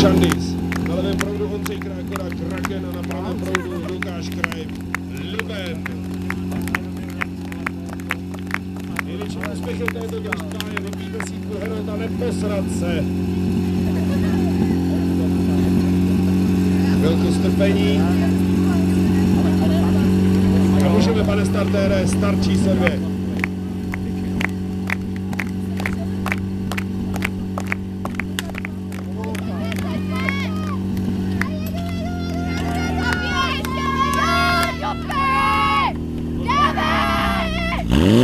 Šandis. Na levém proudu Ondřej Krákora, Kraken a na pravém proudu Lukáš Kraj, Liben. Největším úspěchem této družstva je vypít desítku Herod a neposrat se. Chvilku strpení. A můžeme, pane startére, start číslo dvě. Mm-hmm.